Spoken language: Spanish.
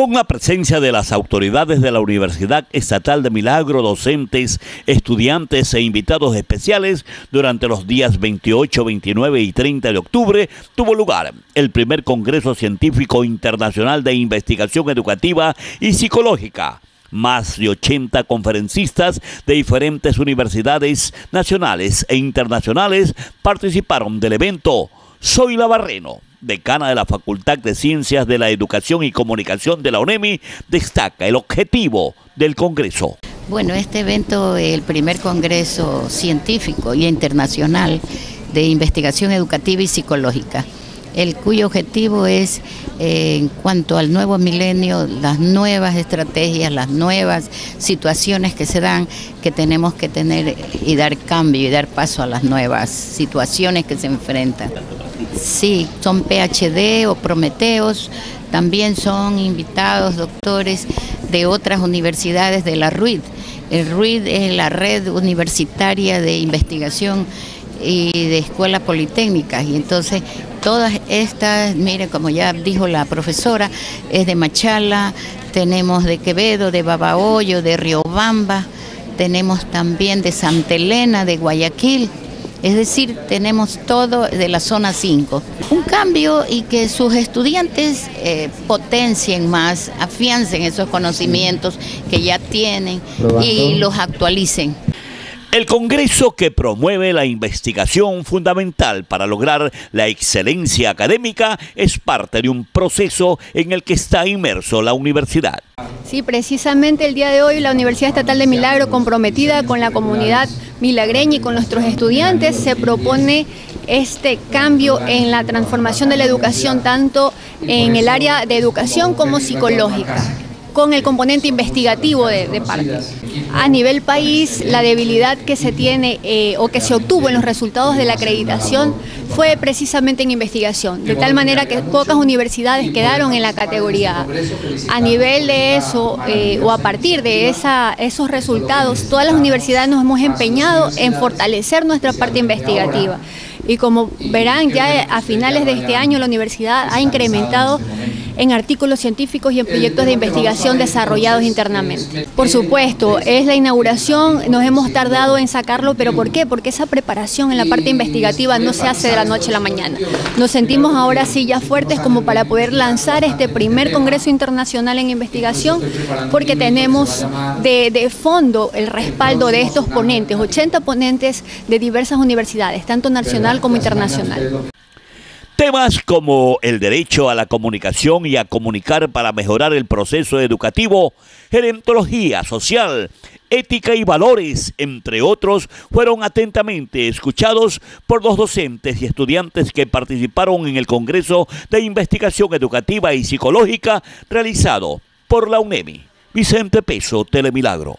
con la presencia de las autoridades de la Universidad Estatal de Milagro, docentes, estudiantes e invitados especiales, durante los días 28, 29 y 30 de octubre tuvo lugar el primer Congreso Científico Internacional de Investigación Educativa y Psicológica. Más de 80 conferencistas de diferentes universidades nacionales e internacionales participaron del evento. Soy la Barreno decana de la Facultad de Ciencias de la Educación y Comunicación de la UNEMI, destaca el objetivo del Congreso. Bueno, este evento es el primer Congreso científico y internacional de investigación educativa y psicológica el cuyo objetivo es, eh, en cuanto al nuevo milenio, las nuevas estrategias, las nuevas situaciones que se dan, que tenemos que tener y dar cambio y dar paso a las nuevas situaciones que se enfrentan. Sí, son PhD o Prometeos, también son invitados doctores de otras universidades de la RUID. El RUID es la red universitaria de investigación y de escuelas politécnicas y entonces todas estas, mire como ya dijo la profesora, es de Machala, tenemos de Quevedo, de Babahoyo, de Riobamba, tenemos también de Santa Elena, de Guayaquil, es decir, tenemos todo de la zona 5. Un cambio y que sus estudiantes eh, potencien más, afiancen esos conocimientos que ya tienen y los actualicen. El Congreso que promueve la investigación fundamental para lograr la excelencia académica es parte de un proceso en el que está inmerso la universidad. Sí, precisamente el día de hoy la Universidad Estatal de Milagro, comprometida con la comunidad milagreña y con nuestros estudiantes, se propone este cambio en la transformación de la educación, tanto en el área de educación como psicológica con el componente investigativo de, parte. A nivel país, la debilidad que se tiene eh, o que se obtuvo en los resultados de la acreditación fue precisamente en investigación, de tal manera que pocas universidades quedaron en la categoría A. A nivel de eso, eh, o a partir de esos resultados, todas las universidades nos hemos empeñado en fortalecer nuestra parte investigativa. Y como verán, ya a finales de este año la universidad ha incrementado en artículos científicos y en proyectos de investigación desarrollados internamente. Por supuesto, es la inauguración, nos hemos tardado en sacarlo, pero ¿por qué? Porque esa preparación en la parte investigativa no se hace de la noche a la mañana. Nos sentimos ahora sí ya fuertes como para poder lanzar este primer Congreso Internacional en Investigación, porque tenemos de, de fondo el respaldo de estos ponentes, 80 ponentes de diversas universidades, tanto nacional como internacional. Temas como el derecho a la comunicación y a comunicar para mejorar el proceso educativo, gerontología social, ética y valores, entre otros, fueron atentamente escuchados por los docentes y estudiantes que participaron en el Congreso de Investigación Educativa y Psicológica realizado por la UNEMI. Vicente Peso, Telemilagro.